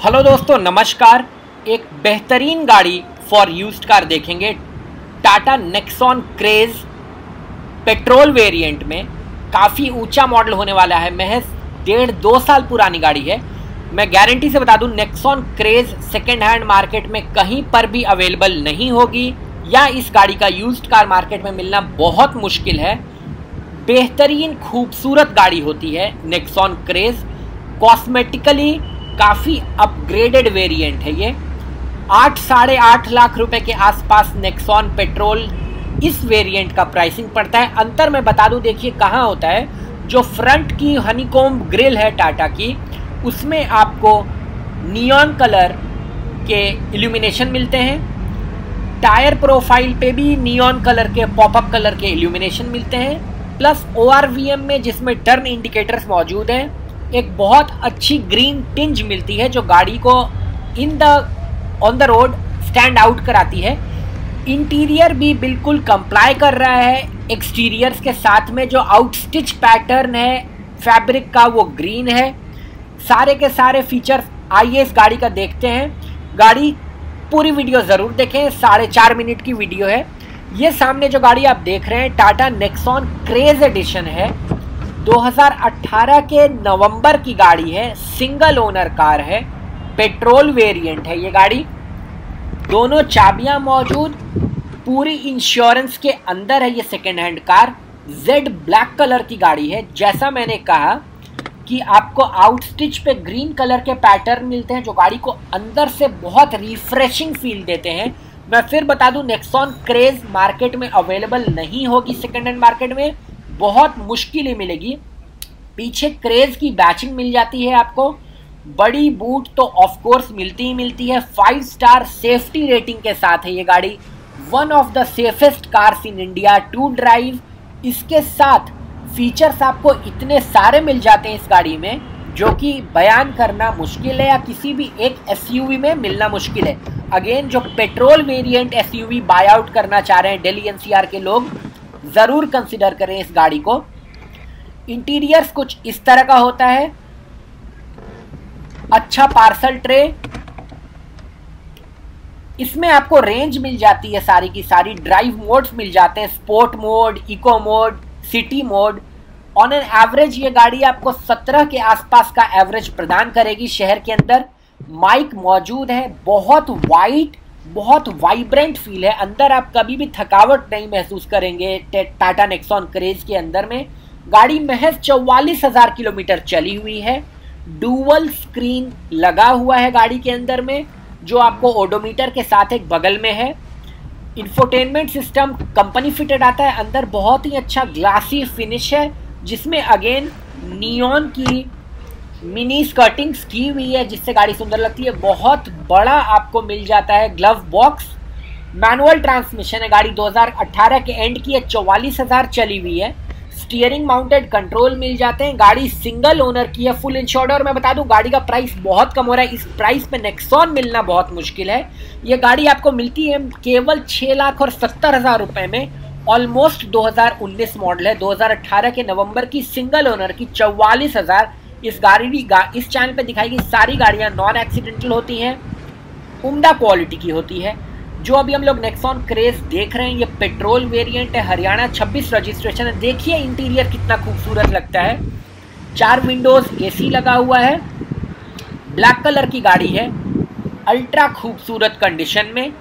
Hello दोस्तों, नमस्कार। एक बेहतरीन गाड़ी फॉर यूज्ड कार देखेंगे। Tata Nexon Kraz petrol variant में काफ़ी ऊँचा मॉडल होने वाला है। महज डेढ़ दो साल पुरानी गाड़ी है। मैं गारंटी से बता दूँ Nexon Kraz second hand market में कहीं पर भी अवेलेबल नहीं होगी या इस गाड़ी का यूज्ड कार मार्केट में मिलना बहुत मुश्किल है। बेहतरीन खूबसूरत गाड़ी होती है नेक्सॉन क्रेज कॉस्मेटिकली काफ़ी अपग्रेडेड वेरिएंट है ये। आठ, साढ़े आठ लाख रुपए के आसपास नेक्सॉन पेट्रोल इस वेरिएंट का प्राइसिंग पड़ता है। अंतर मैं बता दूँ, देखिए कहाँ होता है। जो फ्रंट की हनीकोम ग्रिल है टाटा की, उसमें आपको नियॉन कलर के इल्यूमिनेशन मिलते हैं। टायर प्रोफ़ाइल पे भी नियॉन कलर के पॉपअप कलर के इल्यूमिनेशन मिलते हैं। प्लस ओआरवीएम में जिसमें टर्न इंडिकेटर्स मौजूद हैं। एक बहुत अच्छी ग्रीन टिंज मिलती है जो गाड़ी को in the on the road stand out कराती है। इंटीरियर भी बिल्कुल कंप्लाई कर रहा है। एक्सटीरियर्स के साथ में जो आउट स्टिच पैटर्न है फैब्रिक का वो ग्रीन है। सारे के सारे फीचर्स आइए इस गाड़ी का देखते हैं। गाड़ी पूरी वीडियो ज़रूर देखें। साढ़े चार मिनट की वीडियो है। ये सामने जो गाड़ी आप देख रहे हैं टाटा नेक्सॉन क्रेज एडिशन है। 2018 के नवंबर की गाड़ी है सिंगल ओनर कार है पेट्रोल वेरिएंट है ये गाड़ी। दोनों चाबियाँ मौजूद, पूरी इंश्योरेंस के अंदर है ये second hand car Z black colour की गाड़ी है। जैसा मैंने कहा कि आपको आउट स्टिच पे ग्रीन कलर के पैटर्न मिलते हैं, जो गाड़ी को अंदर से बहुत रिफ्रेशिंग फील देते हैं। मैं फिर बता दूँ नेक्सॉन क्रेज मार्केट में अवेलेबल नहीं होगी सेकेंड हैंड मार्केट में। बहुत मुश्किल ही मिलेगी। पीछे क्रेज की बैचिंग मिल जाती है आपको। बड़ी बूट तो ऑफ़ कोर्स मिलती ही मिलती है। फाइव स्टार सेफ्टी रेटिंग के साथ है ये गाड़ी। One of the safest cars in India to drive इसके साथ फीचर्स आपको इतने सारे मिल जाते हैं इस गाड़ी में, जो कि बयान करना मुश्किल है या किसी भी एक एस में मिलना मुश्किल है। अगेन जो petrol variant as buy out करना चाह रहे हैं दिल्ली एनसीआर के लोग ज़रूर कंसिडर करें इस गाड़ी को। इंटीरियर्स कुछ इस तरह का होता है। अच्छा पार्सल ट्रे इसमें आपको रेंज मिल जाती है सारी की सारी। ड्राइव मोड्स मिल जाते हैं। Sport mode eco mode city mode on an average ये गाड़ी आपको 17 के आसपास का एवरेज प्रदान करेगी शहर के अंदर। माइक मौजूद है। बहुत वाइट बहुत वाइब्रेंट फील है। अंदर आप कभी भी थकावट नहीं महसूस करेंगे। टाटा नेक्सॉन क्रेज के अंदर में गाड़ी महज चौवालीस हज़ार किलोमीटर चली हुई है। डुअल स्क्रीन लगा हुआ है गाड़ी के अंदर में, जो आपको ओडोमीटर के साथ एक बगल में है। इन्फोटेनमेंट सिस्टम कंपनी फिटेड आता है। अंदर बहुत ही अच्छा ग्लासी फिनिश है, जिसमें अगेन नियॉन की मिनी स्कर्टिंग्स की हुई है, जिससे गाड़ी सुंदर लगती है। बहुत बड़ा आपको मिल जाता है ग्लव बॉक्स मैनुअल ट्रांसमिशन है, गाड़ी 2018 के एंड की है, चौवालीस हज़ार चली हुई है। स्टीयरिंग माउंटेड कंट्रोल मिल जाते हैं। गाड़ी सिंगल ओनर की है फुल इंश्योर्ड और मैं बता दूँ, गाड़ी का प्राइस बहुत कम हो रहा है। इस प्राइस पे नेक्सॉन मिलना बहुत मुश्किल है। ये गाड़ी आपको मिलती है केवल छः लाख और सत्तर हज़ार रुपये में। ऑलमोस्ट 2019 मॉडल है। 2018 के नवंबर की सिंगल ओनर की चौवालीस हज़ार। इस गाड़ी गा, इस चैनल पे दिखाई गई सारी गाड़ियाँ नॉन एक्सीडेंटल होती हैं उम्दा क्वालिटी की होती है। जो अभी हम लोग नेक्सॉन क्रेज देख रहे हैं ये पेट्रोल वेरिएंट है हरियाणा 26 रजिस्ट्रेशन है। देखिए इंटीरियर कितना खूबसूरत लगता है। चार विंडोज़ एसी लगा हुआ है। ब्लैक कलर की गाड़ी है। अल्ट्रा खूबसूरत कंडीशन में।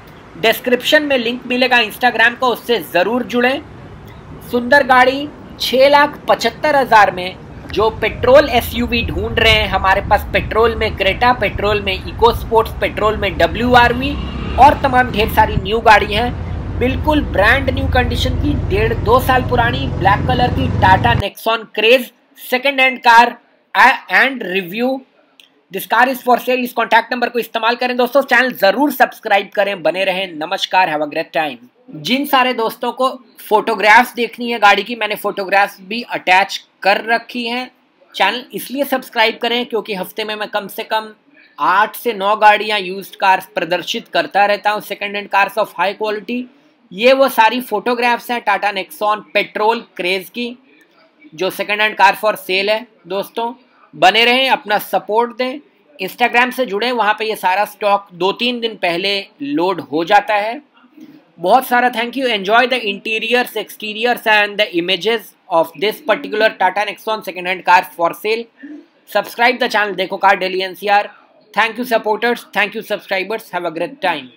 डिस्क्रिप्शन में लिंक मिलेगा इंस्टाग्राम का उससे ज़रूर जुड़ें। सुंदर गाड़ी छः लाख पचहत्तर हज़ार में। जो पेट्रोल एसयूवी ढूंढ रहे हैं, हमारे पास पेट्रोल में क्रेटा पेट्रोल में इको स्पोर्ट्स पेट्रोल में डब्ल्यू और तमाम ढेर सारी न्यू गाड़ी हैं। बिल्कुल ब्रांड न्यू कंडीशन की, डेढ़ दो साल पुरानी ब्लैक कलर की Tata Nexon Kraz second hand car and review this car is for sale इस कॉन्टैक्ट नंबर को इस्तेमाल करें दोस्तों चैनल ज़रूर सब्सक्राइब करें, बने रहें, नमस्कार हैव अ ग्रेट टाइम जिन सारे दोस्तों को फोटोग्राफ्स देखनी है गाड़ी की, मैंने फोटोग्राफ्स भी अटैच कर रखी हैं। चैनल इसलिए सब्सक्राइब करें क्योंकि हफ़्ते में मैं कम से कम आठ से नौ गाड़ियाँ यूज्ड कार्स प्रदर्शित करता रहता हूँ second hand cars of high quality ये वो सारी फोटोग्राफ्स हैं टाटा नेक्सॉन पेट्रोल क्रेज की, जो second hand car for sale है। दोस्तों, बने रहें, अपना सपोर्ट दें। इंस्टाग्राम से जुड़ें, वहाँ पे ये सारा स्टॉक दो तीन दिन पहले लोड हो जाता है। बहुत सारा thank you enjoy the interiors exteriors and the images of this particular Tata Nexon second hand car for sale subscribe the channel देखो car daily NCR thank you supporters thank you subscribers have a great time